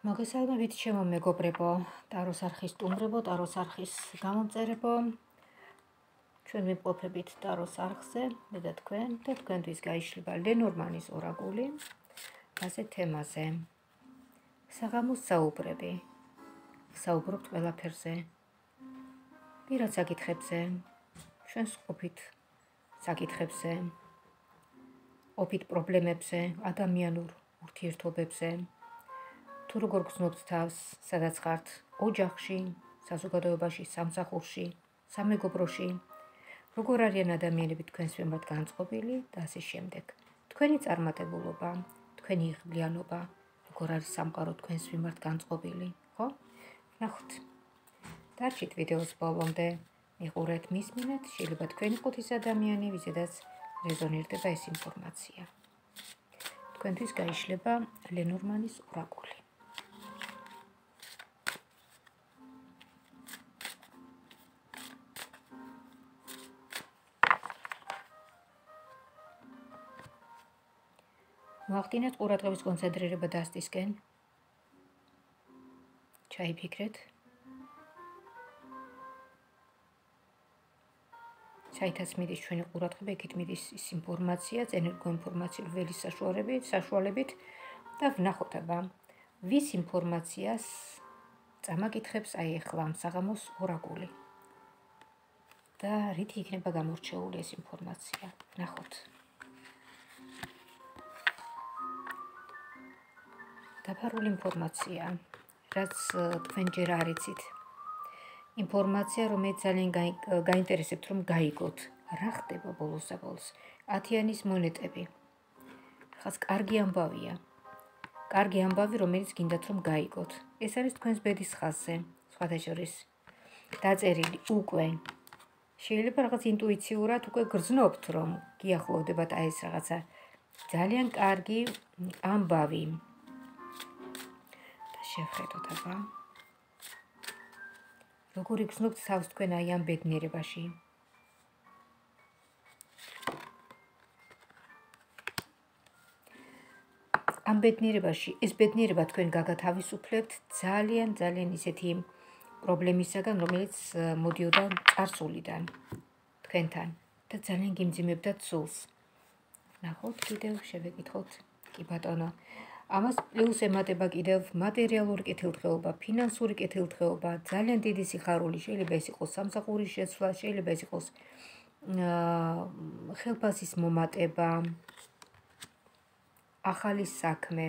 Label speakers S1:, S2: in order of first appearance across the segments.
S1: მოგესალმებით ჩემო მეგობრებო, ტაროს არხის სტუმრებო, ტაროს არხის გამომწერებო. ჩვენ მიპყოფებით ტაროს არხზე, მე და თქვენ და თქვენთვის გაიშლება ლენორმანის ორაკული ასე თემაზე. საღამოს საუბრები. საუბრობთ ყველაფერზე. პირად საკითხებზე, ჩვენს ყოფით საკითხებზე, ოფით პრობლემებზე, ადამიანურ ურთიერთობებზე. თუ როგორ გრძნობთ თავს, სადაც ხართ, ოჯახში, საზოგადოებაში, სამსახურში, სამეგობროში, როგორ არიან ადამიანები თქვენს მიმართ განწყობილი და ასე შემდეგ. თქვენი წარმატებულობა, თქვენი ღლიანობა, როგორ არის სამყარო თქვენს მიმართ განწყობილი, ხო? ნახოთ. დარჩით ვიდეოს ბოლომდე. მიყურეთ, მისმინეთ, შეიძლება თქვენი ყუთის ადამიანი, ვიზედაც რეზონირდება ეს ინფორმაცია. თქვენთვის გაიშლება ლენორმანის ორაკული. მოახდინეთ ყურადღების კონცენტრირება დასტისკენ. ჩაიფიქრეთ. საითაც მიდის ჩვენი ყურადღება, იქით მიდის ის ინფორმაცია, ენერგოინფორმაციული ველის საშუალებით, საშუალებით და ვნახოთ აბა ვის ინფორმაციას წამაკითხებს აი ახლა საღამოს ორაკული. და რითი იქნება გამორჩეული ეს ინფორმაცია? ვნახოთ. დაფარული ინფორმაცია, რაც თქვენ ჯერ არ იცით. ინფორმაცია, რომელიც ძალიან გაინტერესებთ, რომ გაიგოთ, რა ხდება ბოლოს-ბოლოს. 10-იანის მონეტები. ხას კარგი ამბავია. კარგი ამბავი, რომელიც გინდათ რომ გაიგოთ. ეს არის თქვენს ბედის ხაზზე, სხვადასხვა. დაწერილი უკვე. შეიძლება რაღაც ინტუიციურად უკვე გრძნობთ, რომ გიახლოვდებათ აი ეს რაღაცა. ძალიან კარგი ამბავი. შევხედოთ აბა. როგორ იგრძნობთ თავს თქვენ აი ამ ბედნიერებაში? ამ ბედნიერებაში, ეს ბედნიერება თქვენ გაგათავისუფლებთ ძალიან ძალიან ისეთი პრობლემისაგან, რომელიც მოდიოდა წარსულიდან თქვენთან და ძალიან გიმძიმებდა ცულს. ნახოთ კიდევ შევეკითხოთ. კი ბატონო. ამას პლუს ემატება კიდევ მატერიალური კეთილდღეობა, ფინანსური კეთილდღეობა, ძალიან დიდი სიხარული, შეიძლება ეს იყოს სამსახურის შეცვლა, შეიძლება ეს იყოს აა ხელფასის მომატება, ახალი საქმე.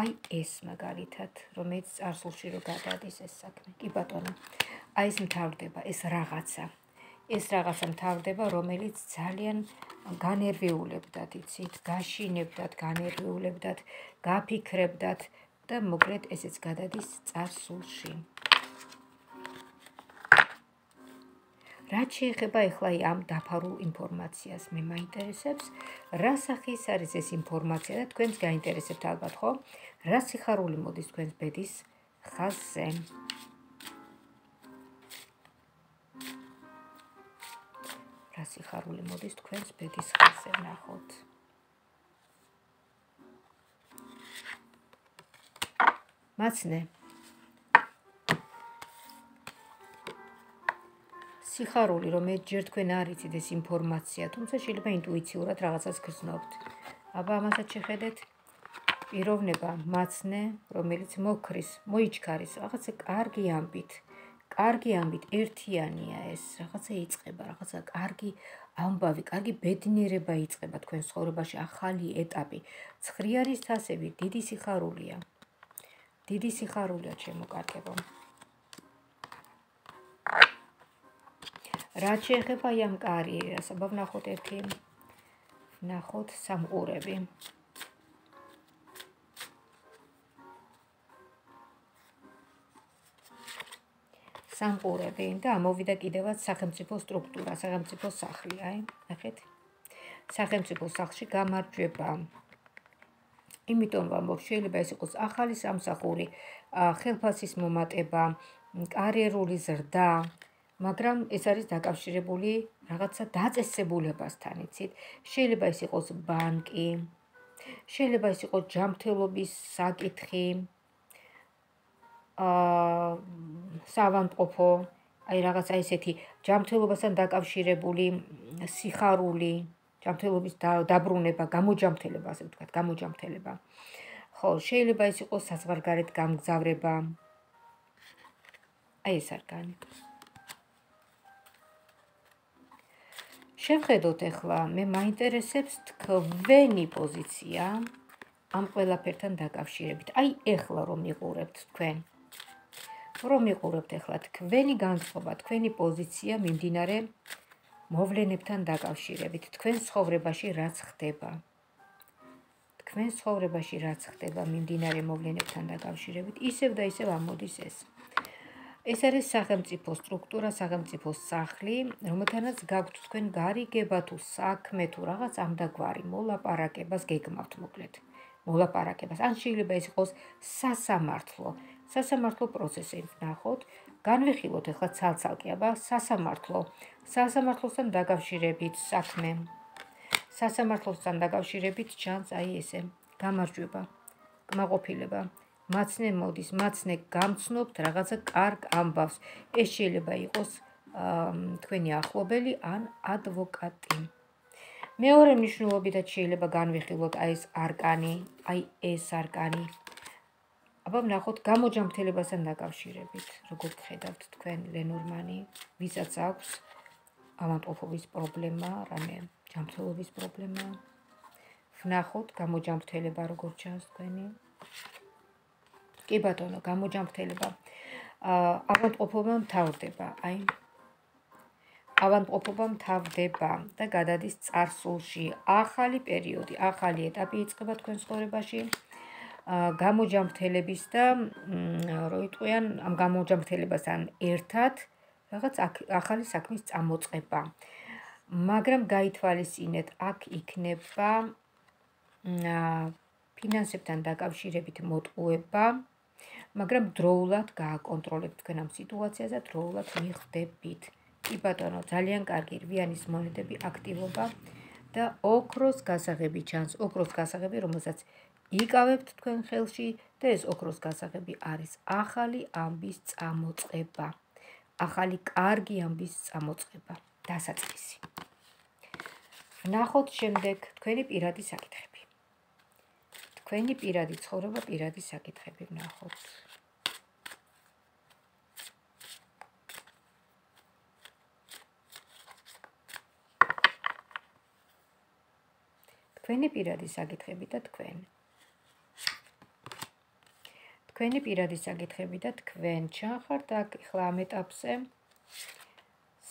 S1: აი ეს მაგალითად, რომელიც წარსულში რო გადადის ეს საქმე. კი ბატონო. აი ეს მთავრდება, ეს რაღაცა. ეს რაღაცა მთავრდება, რომელიც ძალიან განერვიულებდათ, იცით, გაშინებდათ, განერვიულებდათ, გაფიქრებდათ და მოკლედ ესეც გადადის წარსულში. რაც შეეხება ახლა ამ დაფარულ ინფორმაციას, მე მაინტერესებს, რა სახის არის ეს ინფორმაცია და თქვენს გაინტერესებთ ალბათ, ხო? რა სიხარული მოდის თქვენს ბედის ხაზზე? რა სიხარული მოდის თქვენს ბედის ხაზზე ნახოთ. მაცნე. სიხარული, რომელიც ჯერ თქვენ არ იცით ეს ინფორმაცია, თუმცა შეიძლება ინტუიციურად რაღაცას გრძნობთ. აბა ამასაც შეხედეთ. პიროვნება მაცნე, რომელიც მოკრის, მოიჩქარის, რაღაცა კარგი ამბით. კარგი ამბით ერთიანია ეს რაღაცა იწება რაღაცა კარგი ამბავი კარგი ბედნიერება იწება თქვენ ცხოვრებაში ახალი ეტაპი. ცხრიარის თასები დიდი სიხარულია. დიდი სიხარულია ჩემო კარგებო რა შეიძლება ამ კარიერას აბა ვნახოთ ერთი ვნახოთ სამყურები სამყურები და ამოვიდა კიდევაც სახელმწიფო სტრუქტურა, სახელმწიფო სახლი, აი, ნახეთ. სახელმწიფო სახლში გამარჯვება. იმიტომ რომ შეიძლება ეს იყოს ახალი სამსახური, ხელფასის მომატება, კარიერული ზრდა, მაგრამ ეს არის დაკავშირებული რაღაცა დაწესებულებასთან, იცით? შეიძლება ეს იყოს ბანკი, შეიძლება ის იყოს ჯანმრთელობის საკითხი, აა სავანტყოფო, აი რაღაცა ესეთი ჯანმრთელობასთან დაკავშირებული სიხარული, ჯანმრთელობის დაბრუნება, გამოჯანმრთელება, ასე ვთქვათ, გამოჯანმრთელება. ხო, შეიძლება ის იყოს საზღვარგარეთ გამგზავრება. აი ეს არგანი. შევხედოთ ახლა, მე მაინტერესებს თქვენი პოზიცია ამ ყველაფერთან დაკავშირებით. აი ახლა რომ იყურებთ თქვენ. რომ იყურებთ ახლა თქვენი განწყობა, თქვენი პოზიცია მიმდინარე მოვლენებთან დაკავშირებით, თქვენ ცხოვრებაში რაც ხდება. თქვენ ცხოვრებაში რაც ხდება მიმდინარე მოვლენებთან დაკავშირებით, ისევ და ისევ ამოდის ეს. ეს არის სახელმწიფო სტრუქტურა, სახელმწიფო სახლი, რომელთანაც გაქვთ თქვენ გარიგება თუ საქმე თუ რაღაც ამდაგვარი მოლაპარაკებას გეგმავთ მოკლედ. მოლაპარაკებას. ან შეიძლება ეს იყოს სასამართლო. სასამართლო პროცესი ვნახოთ. განვიხილოთ ახლა ცალ-ცალკე, აბა, სასამართლო. სასამართლოსთან დაკავშირებით საქმე. სასამართლოსთან დაკავშირებით ჩანს აი ესე. გამარჯვება. კმაყოფილება. მაცნე მოდის, მაცნე გამცნობთ რაღაცა კარგ ამბავს. ეს შეიძლება იყოს თქვენი ახლობელი ან ადვოკატი. მეორე მნიშვნელობითაც შეიძლება განვიხილოთ აი ეს არკანი, აი ეს არკანი. აბა ნახოთ გამოჯამრთელებასთან დაკავშირებით, როგორ ხედავთ თქვენ ლენორმანი, ვისაც აქვს ავანტოფობის პრობლემა, რამე ჯამრთელობის პრობლემა. ნახოთ გამოჯამრთელება როგორ ჩანს თქვენი. კი ბატონო, გამოჯამრთელება. აა ავადმყოფობა მთავრდება, აი ავადმყოფობა მთავრდება და გადადის царსულში. ახალი პერიოდი, ახალი ეტაპი იწყება თქვენ ცხოვრებაში. გამოჯამრთელების და როიტყვიან ამ გამოჯამრთელებასთან ერთად რაღაც ახალი საქმის წამოწყება. მაგრამ გაითვალისწინეთ, აქ იქნება ფინანსებთან დაკავშირებით მოტყუება, მაგრამ დროულად გააკონტროლებთ თქვენ ამ სიტუაციას და დროულად მიხვდებით. კი ბატონო, ძალიან კარგი რვიანის მონეტები აქტივობა და ოქროს გასაღები ჩანს, ოქროს გასაღები, რომელსაც იკავებთ თქვენ ხელში და ეს ოქროს გასაღები არის ახალი ამბის წამოწყება. ახალი კარგი ამბის წამოწყება, დასაწყისი. ნახოთ შემდეგ თქვენი პირადი საკითხები. თქვენი პირადი ცხოვრება, პირადი საკითხები ვნახოთ. თქვენი პირადი საკითხები და თქვენ. თქვენი პირადი საკითხები და თქვენ ჩახართ აქ ახლა ამ ეტაპზე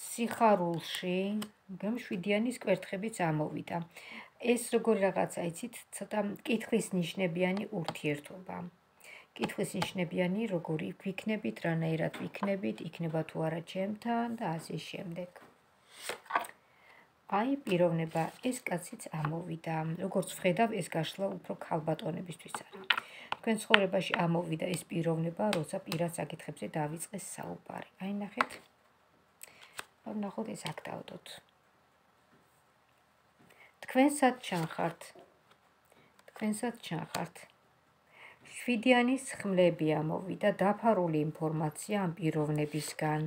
S1: სიხარულში გამშვიდიანის კვერთხებიც ამოვიდა. ეს როგორ რაღაცა იცით, ცოტა კითხვის ნიშნებიანი ურთიერთობა. კითხვის ნიშნებიანი როგორი ვიქნებით, რანაირად ვიქნებით, იქნება თუ არა ჩემთან და ასე შემდეგ. აი პიროვნება ეს კაციც ამოვიდა. როგორც ვხედავ ეს გაშლა უფრო ქალბატონებისთვის არა. თქვენ ცხოვრებაში ამოვიდა ეს პიროვნება როცა პირად საკითხებზე დავიწყეს საუბარი. აი ნახეთ ნახოთ ეს აქ დავდოთ თქვენსაც ჩანხართ თქვენსაც ჩანხართ შვიდიანის ხმლები ამოვიდა დაფარული ინფორმაცია ამ პიროვნებისგან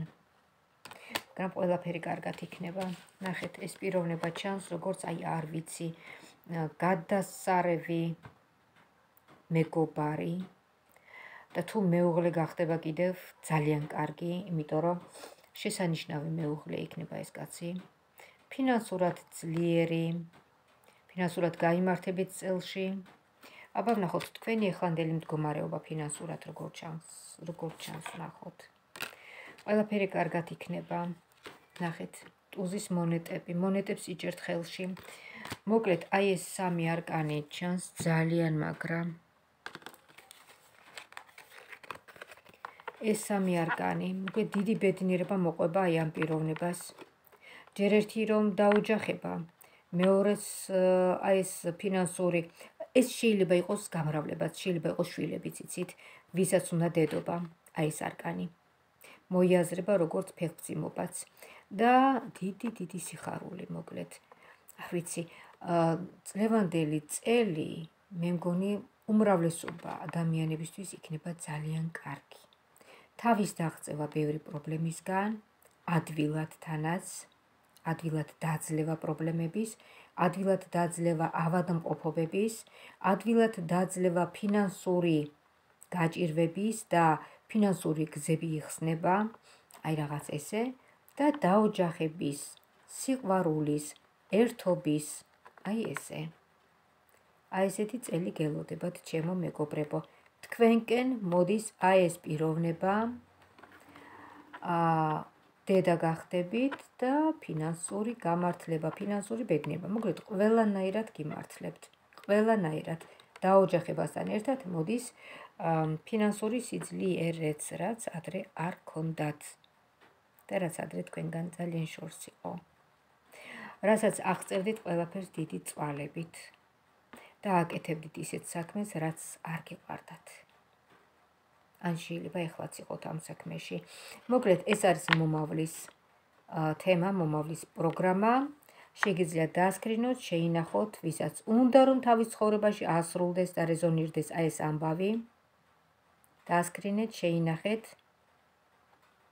S1: მაგრამ ყველაფერი კარგად იქნება. ნახეთ, ეს პიროვნება ჩანს, როგორც აი არ ვიცი, გადასარევი მეგობარი. და თუ მეუღლე გახდება კიდევ ძალიან კარგი, იმიტომ რომ შესანიშნავი მეუღლე იქნება ეს კაცი. ფინანსურად ძლიერი, ფინანსურად გამართებით წელში. აბა ნახოთ თქვენი ეხლანდელი მდგომარეობა ფინანსურად როგორ ჩანს, როგორ ჩანს ნახოთ. ყველაფერი კარგად იქნება. ნახეთ, ტუზის მონეტები, მონეტებს იჭერთ ხელში. მოკლედ, აი ეს სამი არკანი ჩანს ძალიან მაგრა. ეს სამი არკანი, მოკლედ დიდი ბედნიერება მოყვება აი ამ პიროვნებას. ჯერ ერთი რომ დაუჯახება, მეორეს აი ეს ფინანსური ეს შეიძლება იყოს გამრავლებაც, შეიძლება იყოს შვილებიც, იცით, ვისაც უნდა დედობა, აი ეს არკანი. მოიაზრება როგორც ფეხმძიმობაც და დიდი დიდი სიხარული მოკლედ. არ ვიცი, წლევანდელი წელი მე მგონი უმრავლესობა ადამიანებისთვის იქნება ძალიან კარგი. თავის დაღწევა ბევრი პრობლემისგან, ადვილად თანაც, ადვილად დაძლევა პრობლემების, ადვილად დაძლევა ავადმყოფობების, ადვილად დაძლევა ფინანსური გაჭირვების და ფინანსური გზები იხსნება, აი რაღაც ესე და დაოჯახების, სიყვარულის, ერთობის, აი ესე. აი ესეთი წელი გელოდებათ ჩემო მეგობრებო. თქვენკენ მოდის აი ეს პიროვნება. აა დედა გახდებით და ფინანსური გამართლება, ფინანსური ბედნება. მოკლედ, ყველანაირად გიმართლებთ. ყველანაირად დაოჯახებასთან ერთად მოდის ფინანსური სიძლიერეც, რაც ადრე არ ქონდათ. და რაც ადრე თქვენგან ძალიან შორს იყო. რასაც აღწერდით ყველაფერს დიდი წვალებით. და აკეთებდით ისეთ საქმეს, რაც არ გიყვარდათ. ან შეიძლება ეხლაც იყოთ ამ საქმეში. მოკლედ, ეს არის მომავლის თემა, მომავლის პროგრამა. შეგიძლიათ დაასკრინოთ, შეინახოთ, ვისაც უნდა რომ თავის ცხოვრებაში ასრულდეს და რეზონირდეს აი ეს ამბავი. დაასკრინეთ, შეინახეთ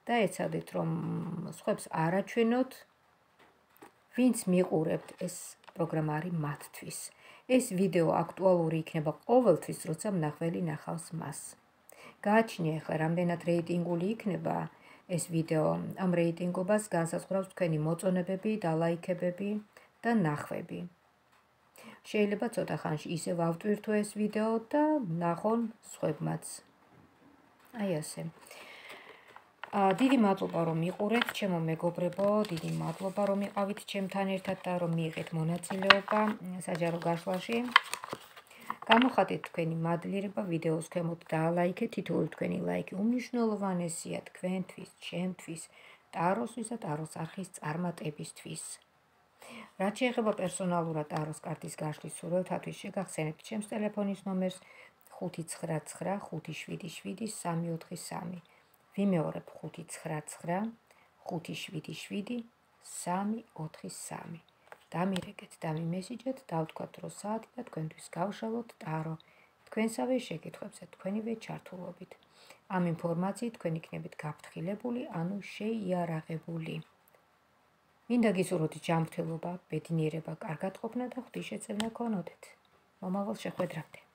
S1: და ეცადეთ რომ სხვებს არაჩვენოთ. ვინც მიყურებთ ეს პროგრამა არის მათთვის. ეს ვიდეო აქტუალური იქნება ყოველთვის, როცა მნახველი ნახავს მას. გააჩნია ახლა რამდენად რეიტინგული იქნება ეს ვიდეო. ამ რეიტინგობას განსაზღვრავს თქვენი მოწონებები და ლაიქებები და ნახვები. შეიძლება ცოტა ხანში ისევ ავტვირთო ეს ვიდეო და ნახონ სხვებმაც. აი ასე. დიდი მადლობა რომ მიყურეთ ჩემო მეგობრებო, დიდი მადლობა რომ იყავით ჩემთან ერთად და რომ მიიღეთ მონაწილეობა საჯარო გაშლაში. გამოხატეთ თქვენი მადლიერება ვიდეოს ქვემოთ და ლაიქეთ, თითოეული თქვენი ლაიქი უმნიშვნელოვანესია თქვენთვის, ჩემთვის, ტაროსთვის და ტაროს არხის წარმატებისთვის. რაც შეეხება პერსონალურად ტაროს კარტის გაშლის სურვილთათვის, შეგახსენებთ ჩემს ტელეფონის ნომერს 599 577 343. ვიმეორებ 599 577 343 დამირეკეთ და მიმესიჯეთ დავთქვათ რომ საათი და თქვენთვის გავშალოთ ტარო. თქვენსავე შეკითხვებზე თქვენივე ჩართულობით. ამ ინფორმაციით თქვენ იქნებით გაფრთხილებული ანუ შეიარაღებული. მინდა გისურვოთ ჯანმრთელობა ბედნიერება კარგად ყოფნა და ღვთის შეცევნა ქონოდეთ. მომავალ შეხვედრამდე